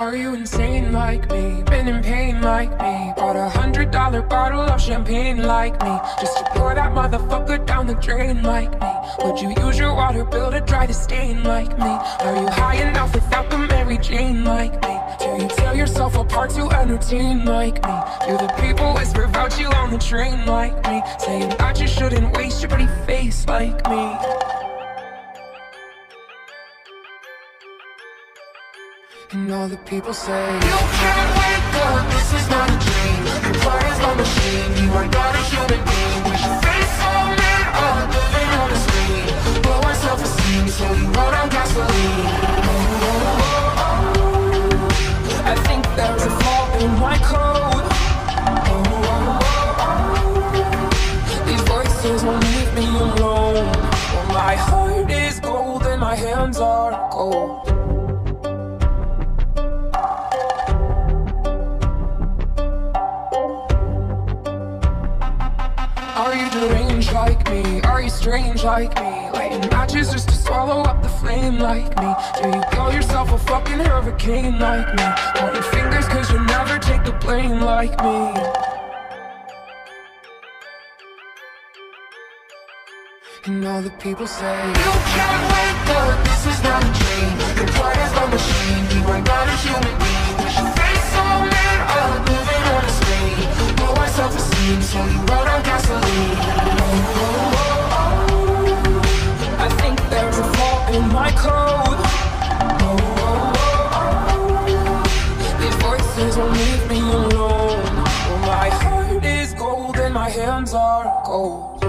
Are you insane like me? Been in pain like me? Bought a hundred dollar bottle of champagne like me Just to pour that motherfucker down the drain like me Would you use your water bill to dry the stain like me? Are you high enough without the Mary Jane like me? Do you tear yourself apart to entertain like me? Do the people whisper about you on the train like me? Saying that you shouldn't waste your pretty face like me And all the people say You can't wake up, this is not a dream. Body's my machine, you are not a human being. We should face all men up, living on the screen. Low our self-esteem, so you run on gasoline. Oh, oh, oh, I think there's a flaw in my code. These voices won't leave me alone. My heart is gold and my hands are cold Are you deranged like me? Are you strange like me? Lighting matches just to swallow up the flame like me Do you call yourself a fucking hurricane like me? Point your fingers cause you never take the blame like me And all the people say You can't wake up, this is not a dream Your blood is a machine, you are not a human being should face all men up, living on a screen Low self-esteem, so you hands are cold